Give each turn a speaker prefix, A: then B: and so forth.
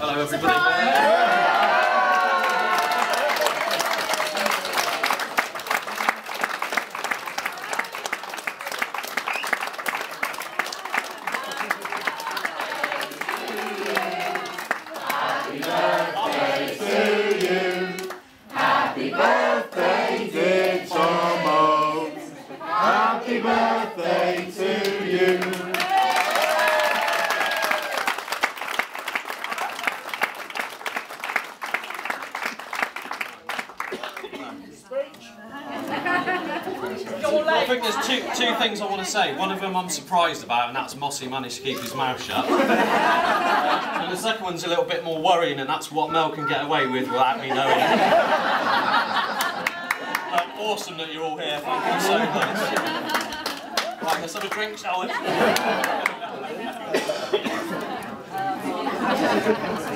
A: Hello everybody.
B: Happy birthday to you.
A: I think there's two, two things I want to say. One of them I'm surprised about, and that's Mossy managed to keep his mouth shut. and the second one's a little bit more worrying, and that's what Mel can get away with without me knowing. That you're all here. Thank you so much. Right, let's have a drink, shall we?